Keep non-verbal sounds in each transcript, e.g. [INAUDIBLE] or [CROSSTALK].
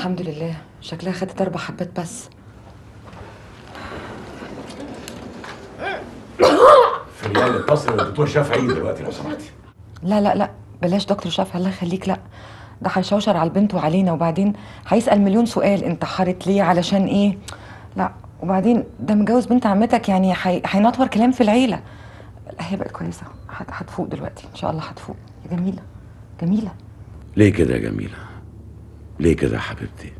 الحمد لله. شكلها خدت أربع حبات بس. فريال اتصل بالدكتور شافعي دلوقتي لو سمحتي. لا لا لا. بلاش دكتور شافعي الله يخليك. لا. ده هيشوشر على البنت وعلينا. وبعدين هيسأل مليون سؤال. انتحرت ليه؟ علشان إيه؟ لا. وبعدين ده متجوز بنت عمتك يعني هي- هينطور كلام في العيلة. لا هي بقت كويسة. هت- هتفوق دلوقتي. إن شاء الله هتفوق. يا جميلة. جميلة. ليه كده يا جميلة؟ ليه كده يا حبيبتي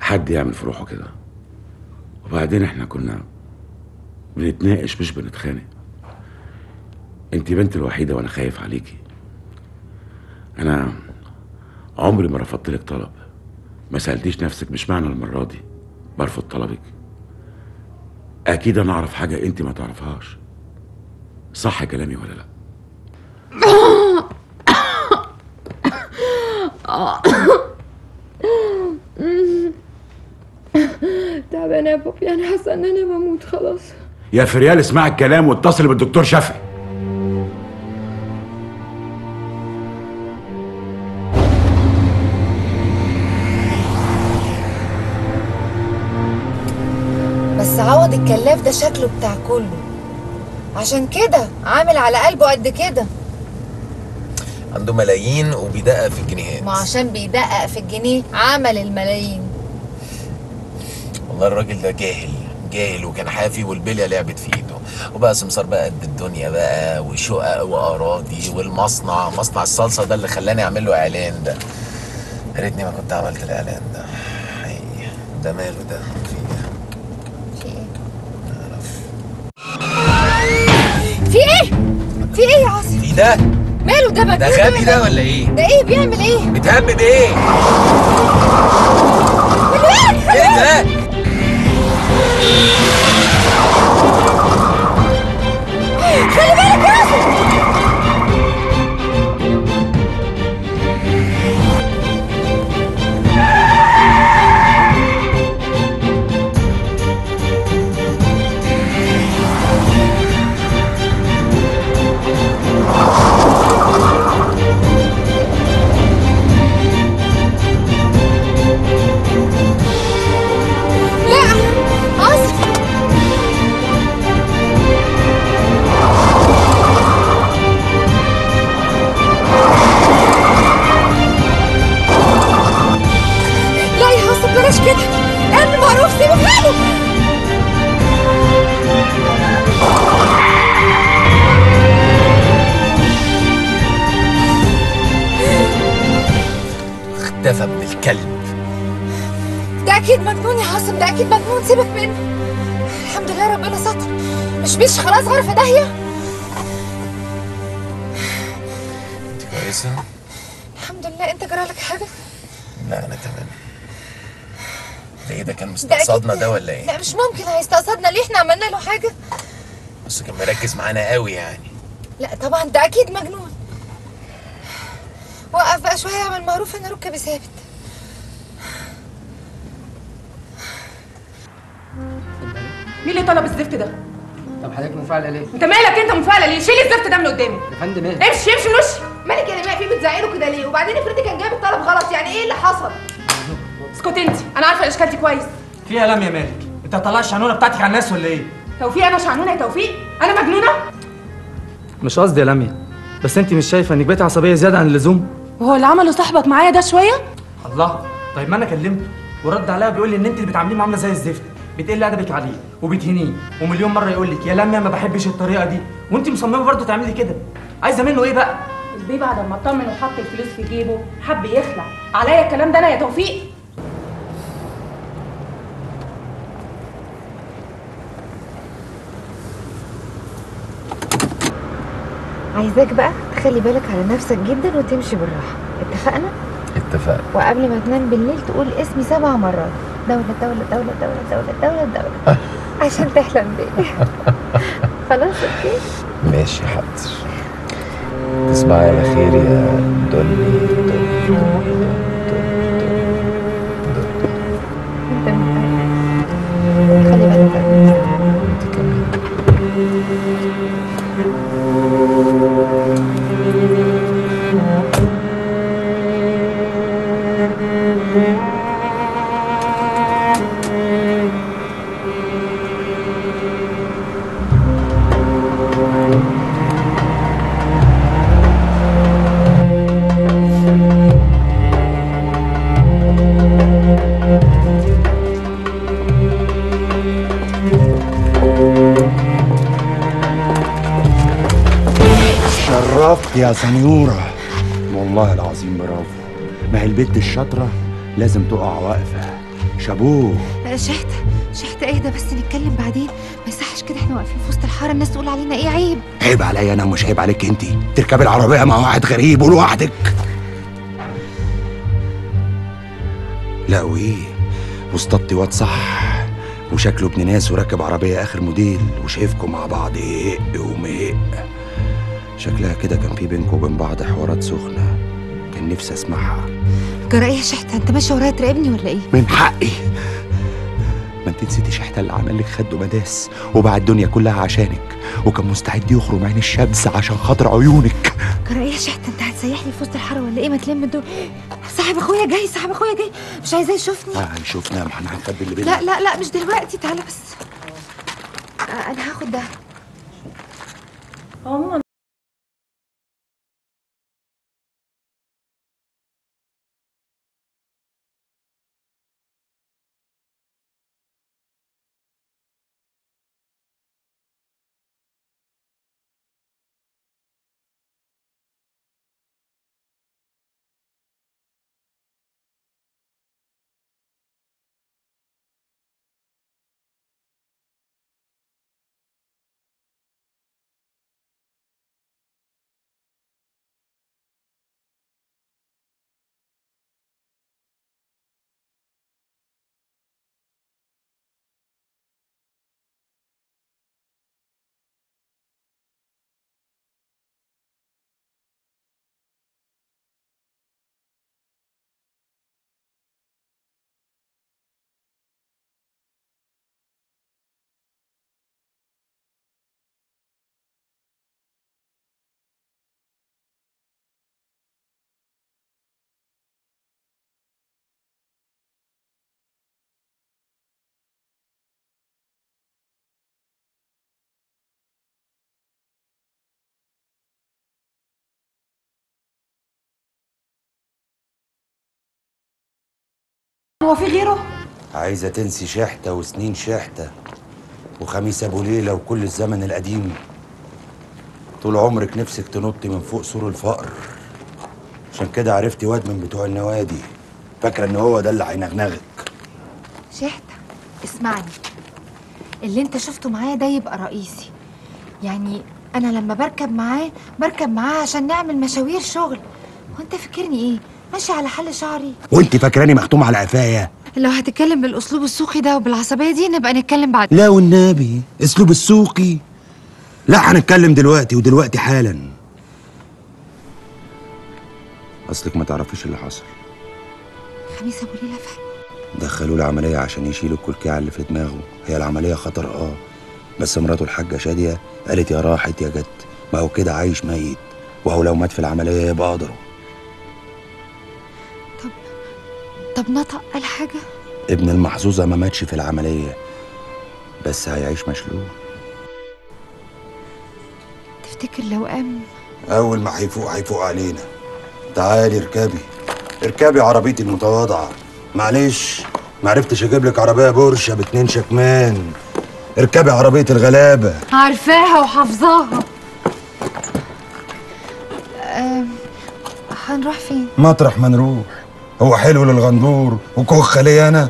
حد يعمل في روحه كده وبعدين إحنا كنا بنتناقش مش بنتخانق انت بنتي الوحيدة وأنا خايف عليكي أنا عمري ما رفضت لك طلب ما سألتيش نفسك مش معنى المرة دي برفض طلبك أكيد أنا اعرف حاجة انت ما تعرفهاش صح كلامي ولا لا تعبانه يا بابي أنا حاسه ان أنا بموت خلاص. يا فريال اسمع الكلام واتصل بالدكتور شافعي بس عوض الكلاف ده شكله بتاع كله. عشان كده عامل على قلبه قد كده. عنده ملايين وبيدقق في الجنيهات. ما عشان بيدقق في الجنيه عمل الملايين. والله الراجل ده جاهل جاهل وكان حافي والبلية لعبت في ايده. وبقى سمسار بقى قد الدنيا بقى وشقق وأراضي والمصنع مصنع الصلصة ده اللي خلاني أعمل له إعلان ده. يا ريتني ما كنت عملت الإعلان ده. حقيقي ده ماله ده؟ في؟ في إيه؟ في إيه يا عاصم؟ في ده؟ ماله ده؟ ده مجنون غبي ده ولا إيه؟ ده إيه؟ بيعمل إيه؟ بتهبب إيه إيه ده؟ you مش مش خلاص غير في داهيه انت كويسة؟ الحمد لله. انت جرالك حاجة؟ لا أنا تمام. ده إيه ده كان مستقصدنا ده ولا إيه؟ لا مش ممكن. هيستقصدنا ليه؟ إحنا عملنا له حاجة. بس كان مركز معانا قوي يعني. لا طبعا ده أكيد مجنون. وقف بقى شوية اعمل معروف إن ركبي ثابت. مين اللي طلب الزفت ده؟ طب حضرتك منفعله ليه؟ انت مالك انت منفعله ليه؟ شيل الزفت ده من قدامي. يا فندم إيه؟ امشي امشي من وشي مالك يا نماء في بتزعله كده ليه؟ وبعدين افرضي كان جايب الطلب غلط يعني إيه اللي حصل؟ اسكت انت. أنا عارفة الاشكال دي كويس. في كلام يا مالك. انت هتطلعي الشعنونه بتاعتك على الناس ولا إيه؟ توفيق أنا شعنونه يا توفيق؟ أنا مجنونة؟ مش قصدي يا لميا بس انت مش شايفة انك بقيتي عصبية زيادة عن اللزوم؟ وهو اللي عمله صاحبك معايا ده شوية؟ الله. طيب ما أنا كلمته ورد عليا بيقول لي إن انت اللي بتعامليه معاملة زي الزفت. بتقل ادبك عليه وبتهنيه ومليون مرة يقول لك يا لميا ما بحبش الطريقة دي. وانت مصممة برضه تعملي كده. عايزة منه إيه بقى؟ البيه بعد ما اطمن وحط الفلوس في جيبه حب يخلع. عليا الكلام ده أنا يا توفيق. عايزاك بقى تخلي بالك على نفسك جدا وتمشي بالراحة. اتفقنا؟ اتفقنا. وقبل ما تنام بالليل تقول اسمي سبع مرات. دولة دولة دولة دولة دولة دولة دولة. [LAUGHS] عشان تحلم بيه خلاص أوكي. ماشي حاضر تصبحي على خير يا دولي دولي دولي من خلي بالك. يا سنيورة والله العظيم برافو ما هي البت الشاطرة لازم تقع واقفة. شابوه. شحت شحت. اهدى بس نتكلم بعدين. ما يصحش كده إحنا واقفين في وسط الحارة الناس تقول علينا إيه عيب؟ عيب عليا أنا ومش عيب عليك انت تركبي العربية مع واحد غريب ولوحدك. لا وايه واصطدتي واد صح وشكله ابن ناس وراكب عربية آخر موديل وشايفكم مع بعض هق ومهق شكلها كده كان في بينكم وبين بعض حوارات سخنة. كان نفسي أسمعها. جرى إيه يا شحت أنت ماشي ورايا تراقبني ولا إيه؟ من حقي. ما أنت نسيتي شحتة اللي عمل لك خد ومداس وباع الدنيا كلها عشانك وكان مستعد يخرم عين الشمس عشان خاطر عيونك. جرى إيه يا شحت أنت هتسيحني في وسط الحارة ولا إيه؟ ما تلم الدول صاحب أخويا جاي صاحب أخويا جاي. مش عايزاه يشوفني. آه شفنا ما إحنا هنخبي اللي بينا لا لا لا مش دلوقتي. تعالى بس. آه، أنا هاخد ده. عموما هو في غيره؟ عايزة تنسي شحتة وسنين شحتة وخميس أبو ليلة وكل الزمن القديم. طول عمرك نفسك تنطي من فوق سور الفقر. عشان كده عرفتي واد من بتوع النوادي. فاكرة إن هو ده اللي هينغنغك. شحت اسمعني. اللي أنت شفته معايا ده يبقى رئيسي. يعني أنا لما بركب معاه بركب معاه عشان نعمل مشاوير شغل. وأنت فاكرني إيه؟ ماشي على حل شعري. وانت فاكراني مختوم على قفايا. لو هتتكلم بالأسلوب السوقي ده وبالعصبية دي نبقى نتكلم بعد. لا والنبي أسلوب السوقي. لا هنتكلم دلوقتي ودلوقتي حالا. أصلك ما تعرفيش اللي حصل خميس أبو ليلى فهم دخلوا له عملية عشان يشيلوا الكلكعة اللي في دماغه. هي العملية خطر آه. بس مراته الحاجة شادية قالت يا راحت يا جت. ما هو كده عايش ميت. وهو لو مات في العملية يبقى قدره. طب نطق قال حاجة ابن المحظوظة ما ماتش في العملية بس هيعيش مشلول. تفتكر لو قام؟ أول ما هيفوق هيفوق علينا. تعالي اركبي. اركبي عربيتي المتواضعة. معلش معرفتش أجيب لك عربية بورشة باتنين شكمان. اركبي عربية الغلابة. عارفاها وحافظاها. أم، هنروح فين؟ مطرح ما نروح. هو حلو للغندور وكخ لي أنا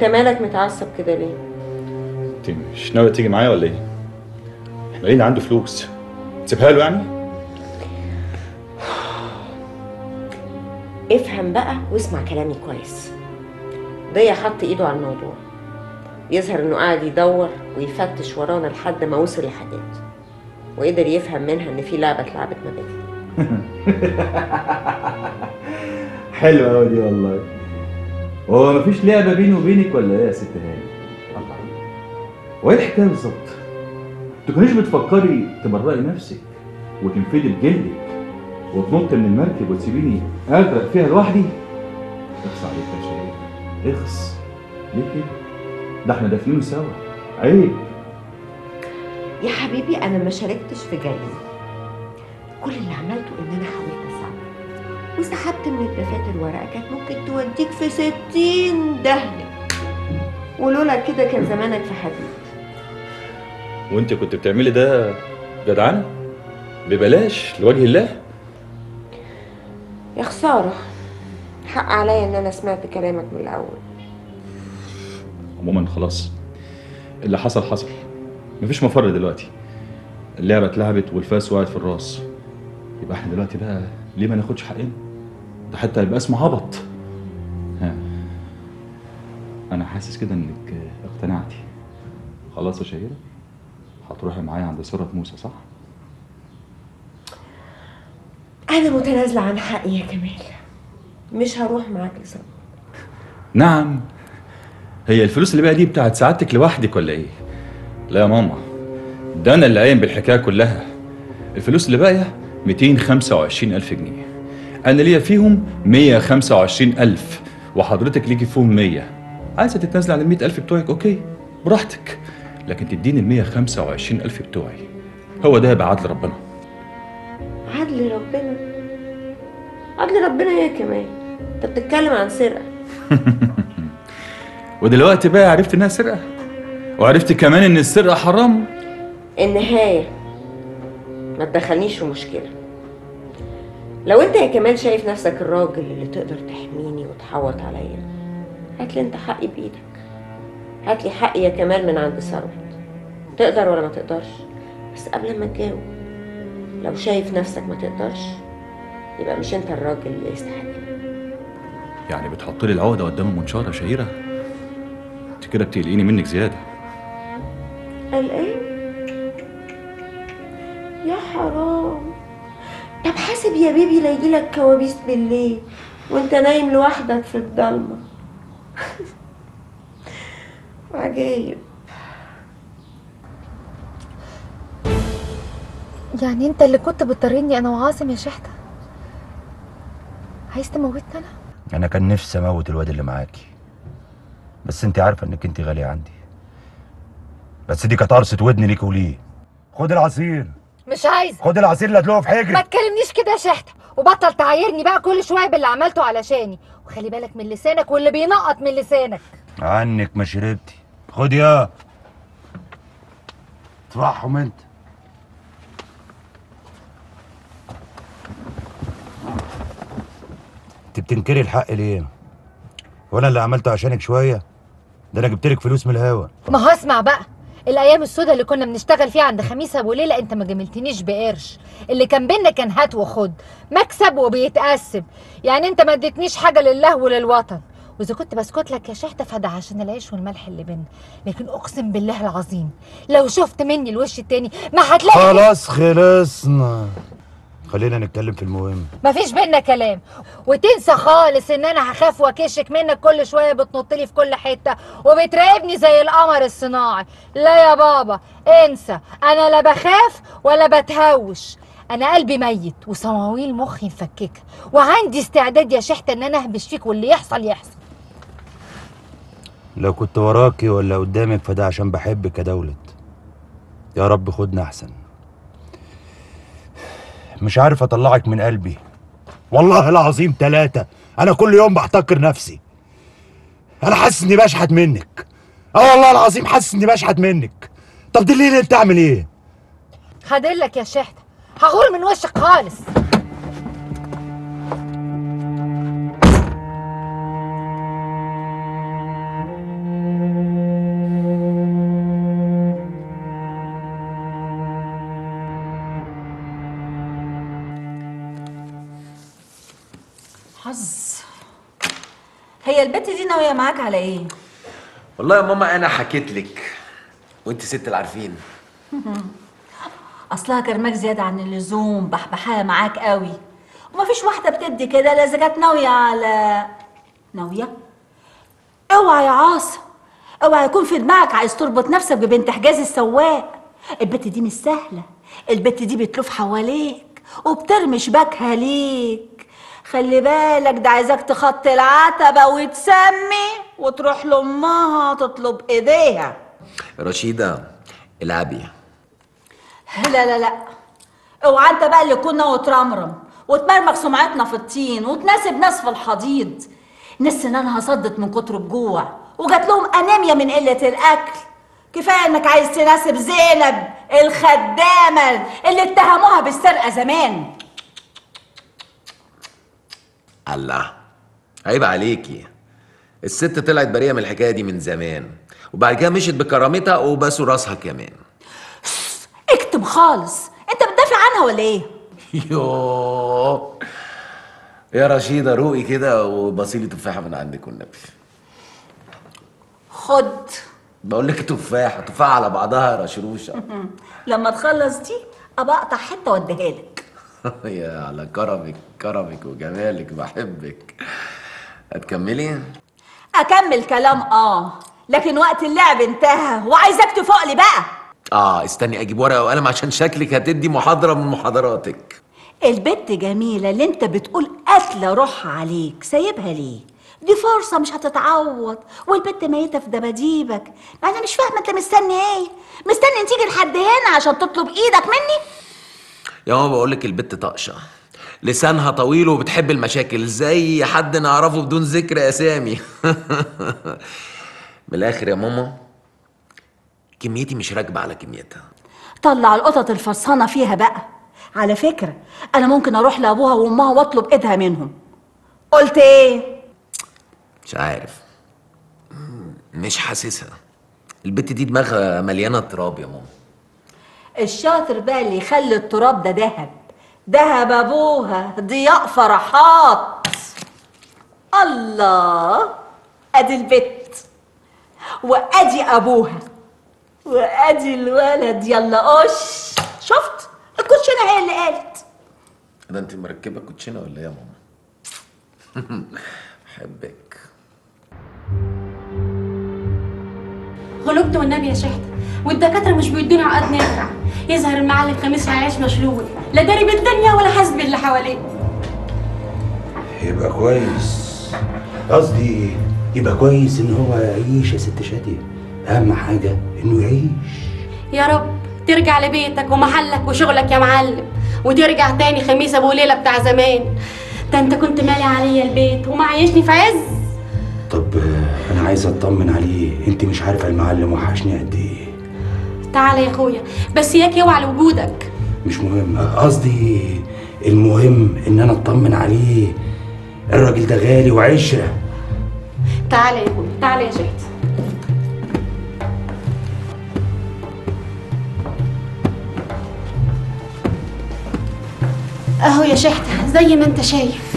وانت مالك متعصب كده ليه؟ انت مش ناوي تيجي معايا ولا إيه؟ إحنا ليه عنده فلوس؟ تسيبها له يعني؟ افهم بقى واسمع كلامي كويس ضيا حط ايده على الموضوع يظهر انه قاعد يدور ويفتش ورانا لحد ما وصل لحاجات وقدر يفهم منها ان في لعبة اتلعبت ما بيننا [LAUGHS] حلوة قوي دي والله هو مفيش لعبة بيني وبينك ولا إيه يا ست هاني؟ الله هو إيه الحكاية بالظبط؟ تكونيش بتفكري تبرئي نفسك وتنفدي بجلدك وتنط من المركب وتسيبيني أغرق فيها لوحدي؟ اخص عليك يا شهير اخص ليه كده؟ ده إحنا دافنينه سوا. عيب. يا حبيبي أنا ما شاركتش في جريمه كل اللي عملته إن أنا حاولت. وسحبت من الدفاتر ورقه كانت ممكن توديك في ستين دهيه ولولا كده كان زمانك في حديد. وأنت كنت بتعملي ده جدعانة؟ ببلاش لوجه الله. يا خسارة حق عليا إن أنا سمعت كلامك من الأول. عموما خلاص اللي حصل حصل. مفيش مفر دلوقتي. اللعبة اتلعبت والفاس وقعت في الراس. يبقى إحنا دلوقتي بقى ليه ما ناخدش حقنا؟ ده حتى يبقى اسمه هبط. ها. أنا حاسس كده إنك اقتنعتي. خلاص يا شهيرة هتروحي معايا عند سرة موسى صح؟ أنا متنازلة عن حقي يا كمال مش هروح معاك لسبب نعم. هي الفلوس اللي بقى دي بتاعت سعادتك لوحدك ولا إيه؟ لا يا ماما. ده أنا اللي قايم بالحكاية كلها. الفلوس اللي باقية 225 ألف جنيه. أنا ليا فيهم 125 ألف وحضرتك ليكي فيهم 100 عايزة تتنازل عن ال 100 ألف بتوعك؟ أوكي براحتك. لكن تديني ال 125 ألف بتوعي. هو ده يبقى عدل ربنا. عدل ربنا؟ عدل ربنا يا كمال أنت بتتكلم عن سرقة. [LAUGHS] ودلوقتي بقى عرفت إنها سرقة؟ وعرفت كمان إن السرقة حرام؟ النهاية. ما تدخلنيش في مشكلة. لو انت يا كمال شايف نفسك الراجل اللي تقدر تحميني وتحوط عليا هات لي انت حقي بإيدك. هات لي حقي يا كمال من عند ثروت. تقدر ولا ما تقدرش؟ بس قبل ما تجاوب لو شايف نفسك ما تقدرش يبقى مش انت الراجل اللي يستحق. يعني بتحط لي العقدة قدام المنشار يا شهيرة؟ انت كده بتقلقيني منك زيادة. قال إيه يا حرام. طب حاسب يا بيبي لا يجيلك كوابيس بالليل وانت نايم لوحدك في الضلمة. [LAUGHS] عجايب. يعني انت اللي كنت بتطردني أنا وعاصم يا شحتة؟ عايز تموتني أنا؟ أنا كان نفسي أموت الواد اللي معاكي. بس انت عارفة انك انت غالية عندي. بس دي كانت قرصة ودني ليك وليه. خد العصير. مش عايز. خد العصير اللي في ما حجرك تكلمنيش كده يا شحتة وبطل تعايرني بقى كل شوية باللي عملته علشاني. وخلي بالك من لسانك واللي بينقط من لسانك. عنك ما شربتي. خد يا. اطرحهم انت. انت بتنكري الحق ليه؟ وأنا اللي عملته عشانك شوية؟ ده أنا جبتلك فلوس من الهوا. ما هو اسمع بقى. الأيام السوداء اللي كنا بنشتغل فيها عند خميس أبو ليلى أنت ما جملتنيش بقرش. اللي كان بينا كان هات وخد. مكسب وبيتقسم. يعني أنت ما اديتنيش حاجة لله وللوطن. وإذا كنت بسكت لك يا شحته فده عشان العيش والملح اللي بينا. لكن أقسم بالله العظيم لو شفت مني الوش التاني ما هتلاقي خلاص خلصنا. خلينا نتكلم في المهم. مفيش بينا كلام. وتنسى خالص إن أنا هخاف وأكشك منك كل شوية بتنط لي في كل حتة وبتراقبني زي القمر الصناعي. لا يا بابا انسى. أنا لا بخاف ولا بتهوش. أنا قلبي ميت وصواويل مخي مفككة. وعندي استعداد يا شحتة إن أنا أهبش فيك واللي يحصل يحصل. لو كنت وراكي ولا قدامك فده عشان بحبك يا دولت. يا رب خدنا أحسن. مش عارف أطلعك من قلبي. والله العظيم ثلاثة أنا كل يوم بحتقر نفسي. أنا حاسس إني بشحت منك. آه والله العظيم حاسس إني بشحت منك. طب دي الليلة انت اعمل إيه؟ هدلك يا شحتة. هغور من وشك خالص. البت دي ناوية معاك على إيه؟ والله يا ماما أنا حكيت لك وأنت ست العارفين. [LAUGHS] أصلها كرماك زيادة عن اللزوم بحبحاها معاك قوي. ومفيش واحدة بتدي كده الا إذا كانت ناوية على ناوية؟ اوعى يا عاصم اوعى يكون في دماغك عايز تربط نفسك ببنت حجاز السواق. البت دي مش سهلة البت دي بتلف حواليك وبترمي شباكها ليك. خلي بالك ده عايزاك تخطي العتبة وتسمي وتروح لأمها تطلب إيديها. رشيدة العبي. لا لا لا. اوعى انت بقى اللي كنا وترمرم وتمرمغ سمعتنا في الطين وتناسب ناس في الحضيض. ناس سنانها صدت من كتر الجوع وجات لهم أنيميا من قلة الأكل. كفاية إنك عايز تناسب زينب الخدامة اللي اتهموها بالسرقة زمان. الله عيب عليكي. الست طلعت بريئة من الحكاية دي من زمان وبعد كده مشيت بكرامتها وباسوا راسها كمان. اكتم خالص. انت بتدافع عنها ولا إيه؟ [LAUGHS] يوه. يا رشيدة روقي كده وبصيلي تفاحة من عندك والنبي. خد. بقول لك تفاحة تفاحة على بعضها يا رشروشة [LAUGHS] لما تخلص دي أبقى أقطع حتة وأديها لك. [LAUGHS] يا على كرمك كرمك وجمالك بحبك هتكملي؟ أكمل كلام آه لكن وقت اللعب انتهى وعايزاك تفوق لي بقى آه استني أجيب ورقة وقلم عشان شكلك هتدي محاضرة من محاضراتك البت جميلة اللي انت بتقول قاتلة روحها عليك سايبها ليه؟ دي فرصة مش هتتعوض والبت ميتة في دباديبك أنا مش فاهمة أنت مستني إيه؟ مستني تيجي لحد هنا عشان تطلب إيدك مني؟ يا ماما بقول لك البت طقشة. لسانها طويل وبتحب المشاكل. زي حد نعرفه بدون ذكر اسامي [LAUGHS] من الآخر يا ماما كميتي مش راكبة على كميتها. طلع القطط الفصانة فيها بقى. على فكرة أنا ممكن أروح لأبوها وأمها وأطلب إيدها منهم. قلت إيه؟ مش عارف. مش حاسسها. البت دي دماغها مليانة تراب يا ماما. الشاطر بقى اللي يخلي التراب ده دهب دهب أبوها ضياء فرحات. الله أدي البت وأدي أبوها. وأدي الولد. يلا قش شفت؟ الكوتشينة هي اللي قالت. ده أنت مركبة كوتشينة ولا إيه يا ماما؟ [LAUGHS] بحبك غلبت والنبي يا شحتة والدكاترة مش بيدونا عقد نافع. يظهر المعلم خميس هيعيش مشلول. لا داري بالدنيا ولا حاسس باللي حواليه. يبقى كويس. قصدي يبقى كويس إن هو يعيش يا ست شادية. أهم حاجة إنه يعيش. يا رب ترجع لبيتك ومحلك وشغلك يا معلم وترجع تاني خميس أبو ليلة بتاع زمان. ده أنت كنت مالي عليا البيت ومعيشني في عز. طب أنا عايز أطمن عليه. أنت مش عارفة المعلم وحشني قد إيه تعالى يا أخويا بس ياك اوعى لوجودك مش مهم قصدي المهم إن أنا أطمن عليه. الراجل ده غالي وعشرة. تعالى يا أخويا تعالى يا شحتة أهو يا شحتة زي ما أنت شايف.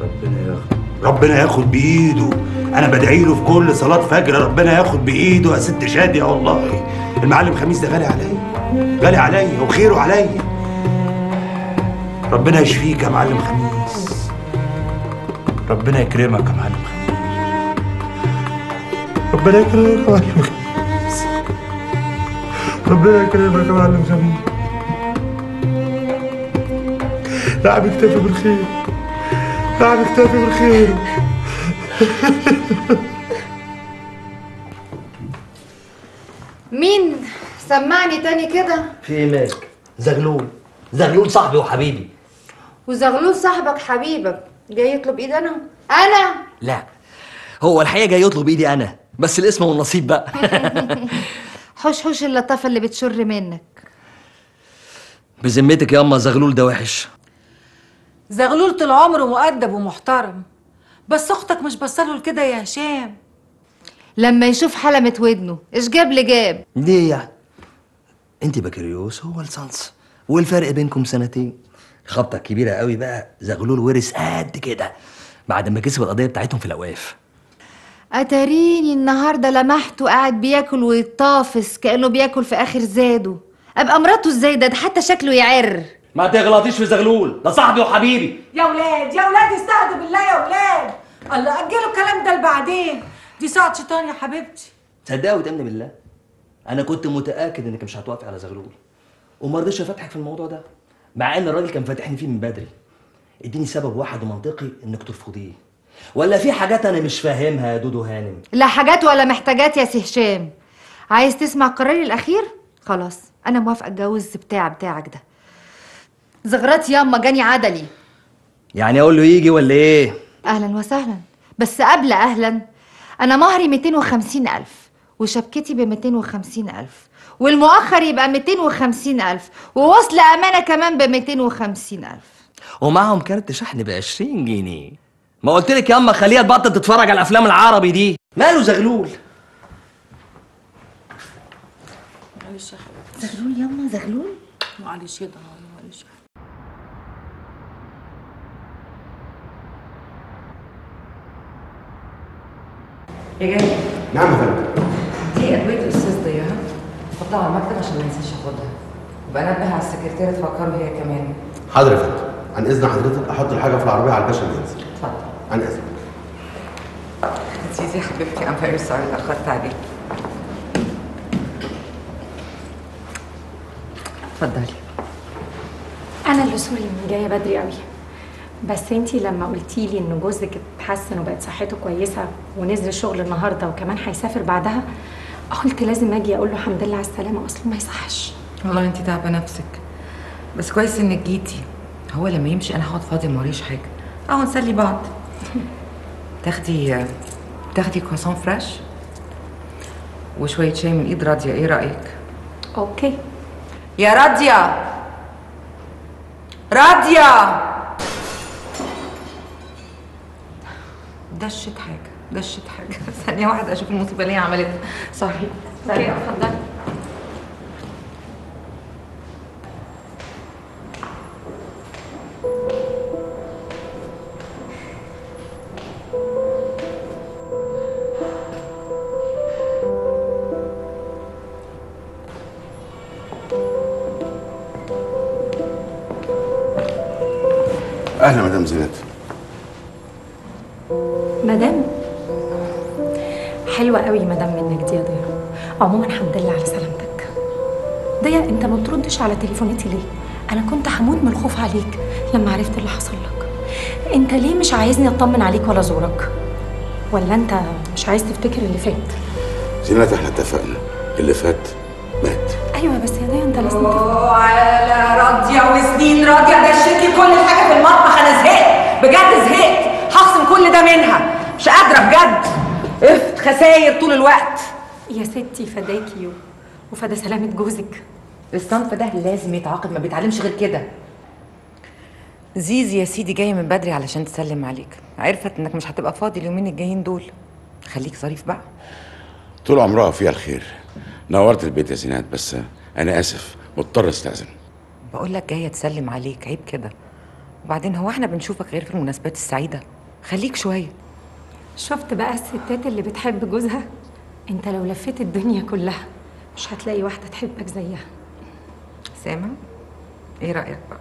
ربنا ياخد ربنا ياخد بإيده. أنا بدعي له في كل صلاة فجر ربنا ياخد بإيده يا ست شادية والله. المعلم خميس ده غالي عليا غالي عليا وخيره عليا. ربنا يشفيك يا معلم خميس. ربنا يكرمك يا معلم خميس. ربنا يكرمك يا معلم خميس. ربنا يكرمك يا معلم خميس. لعب اكتفي بالخير. لعب اكتفي بالخير. [LAUGHS] مين سمعني تاني كده؟ في إيه مالك؟ زغلول. زغلول صاحبي وحبيبي. وزغلول صاحبك حبيبك جاي يطلب ايد أنا؟ أنا؟ لا. هو الحقيقة جاي يطلب ايدي أنا بس الاسم والنصيب بقى. [LAUGHS] حوش حوش اللطافة اللي بتشر منك. بذمتك يا أما زغلول ده وحش. زغلول طول عمره مؤدب ومحترم. بس أختك مش بصله كده يا هشام. لما يشوف حلمة ودنه إيش جاب لي جاب؟ ليه يعني؟ أنت بكالوريوس هو لصنص والفرق بينكم سنتين. الخبطه الكبيره قوي بقى زغلول ورث قد كده. بعد ما كسب القضية بتاعتهم في الأواف. أتاريني النهارده لمحته قاعد بياكل ويطافس كأنه بياكل في آخر زاده. أبقى مراته إزاي ده ده حتى شكله يعر. ما تغلطيش في زغلول ده صاحبي وحبيبي. يا ولاد يا ولاد استهدوا بالله يا ولاد. الله أجلوا الكلام ده لبعدين. دي ساعة شيطان يا حبيبتي. تصدقي وتأمني بالله أنا كنت متأكد إنك مش هتوافق على زغلول. وما رضيتش أفتحك في الموضوع ده مع إن الراجل كان فاتحني فيه من بدري. إديني سبب واحد ومنطقي إنك ترفضيه. ولا في حاجات أنا مش فاهمها يا دودو هانم؟ لا حاجات ولا محتاجات يا سي هشام. عايز تسمع قراري الأخير؟ خلاص أنا موافقة أتجوز بتاع بتاعك ده. زغرات ياما جاني عدلي. يعني أقول له يجي ولا إيه؟ أهلا وسهلا. بس قبل أهلا أنا مهري 250 ألف وشبكتي ب 250 ألف والمؤخر يبقى 250 ألف ووصل أمانة كمان ب 250 ألف. ومعهم كارت شحن ب 20 جنيه. ما قلت لك ياما خليها تبطل تتفرج على الأفلام العربي دي. ماله زغلول؟ معلش يا حبيبتي. زغلول ياما زغلول؟ معلش يا ضنايا معلش. يا جاي؟ نعم يا فندم. دي أدوية الاستاذ ضياء حطها على المكتب عشان ما ننساش اخدها وبقى نبه على السكرتيرة تفكروا هي كمان. حاضر يا فندم. عن إذن حضرتك أحط الحاجة في العربية على الباشا ينزل. اتفضل. عن اذنك زيزي حبيبتي I'm very sorry اتأخرت عليك. اتفضلي. أنا اللي سوري من جاية بدري قوي بس أنتي لما قلتي لي إن جوزك اتحسن وبقت صحته كويسة ونزل الشغل النهارده وكمان هيسافر بعدها قلت لازم أجي أقول له الحمد لله على السلامة أصلا ما يصحش. والله انت تعبة نفسك. بس كويس انك جيتي. هو لما يمشي أنا هقعد فاضي ما وريش حاجة. أهو نسلي بعض. [LAUGHS] تاخدي تاخدي كرواسون fresh وشوية شاي من إيد راضيه إيه رأيك؟ okay. يا راضيه راضيه دشت حاجة دشت حاجة. [LAUGHS] ثانية واحدة أشوف المصيبه اللي هي عملتها. sorry okay اتفضلي الحمد لله على سلامتك. ضياء انت ما بتردش على تليفوناتي ليه؟ أنا كنت هموت من الخوف عليك لما عرفت اللي حصل لك. انت ليه مش عايزني اطمن عليك ولا ازورك ولا انت مش عايز تفتكر اللي فات؟ زينات إحنا اتفقنا. اللي فات مات. أيوه بس يا ضياء انت لازم على راضية وسنين راضية. دشتي كل حاجة في المطبخ أنا زهقت. بجد زهقت. هخصم كل ده منها. مش قادرة بجد. افت خساير طول الوقت. يا ستي فداكي وفدا سلامة جوزك. الصنف ده لازم يتعاقب ما بيتعلمش غير كده. زيزي يا سيدي جاية من بدري علشان تسلم عليك. عرفت إنك مش هتبقى فاضي اليومين الجايين دول. خليك ظريف بقى. طول عمرها فيها الخير. نورت البيت يا زينات بس أنا آسف. مضطر أستأذن. بقول لك جاية تسلم عليك. عيب كده. وبعدين هو إحنا بنشوفك غير في المناسبات السعيدة؟ خليك شوية. شفت بقى الستات اللي بتحب جوزها؟ انت لو لفيت الدنيا كلها مش هتلاقي واحدة تحبك زيها. سامع إيه رأيك بقى؟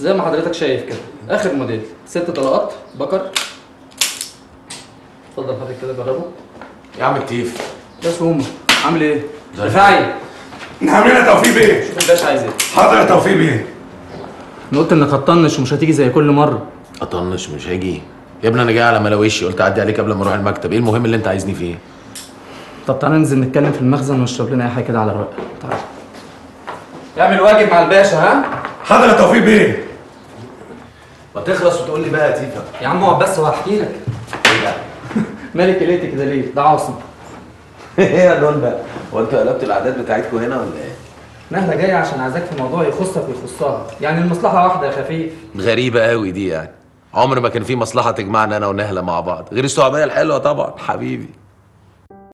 زي ما حضرتك شايف كده. آخر موديل. ست طلقات. بكر. اتفضل حضرتك كده جربه. يا عم التيف بس هم عامل إيه؟ زي رفاعي نعم يا توفيق بيه. شوف الباشا عايز إيه. حاضر يا توفيق بيه. أنا قلت إنك هتطنش ومش هتيجي زي كل مرة. أطنش مش هاجي يا ابني أنا جاي على ملاوشي قلت أعدي عليك قبل ما أروح المكتب. إيه المهم اللي أنت عايزني فيه؟ طب تعالى ننزل نتكلم في المخزن ونشرب لنا أي حاجة كده على الرواق تعالى. اعمل واجب مع الباشا ها؟ حاضر يا توفيق بيه. ما تخلص وتقول لي بقى يا تيفا. يا عم اقعد بس وهحكي لك. مالك ليتي كده ليه؟ ده عاصم. إيه [LAUGHS] يا دول بقى. هو أنتوا قلبتوا العادات بتاعتكم هنا ولا إيه؟ نهله جاية عشان عايزاك في موضوع يخصك ويخصها. يعني المصلحة واحدة يا خفيف. غريبة قوي دي يعني. عمر ما كان في مصلحة تجمعنا أنا ونهلة مع بعض. غير الصحوبيه الحلوة طبعا حبيبي.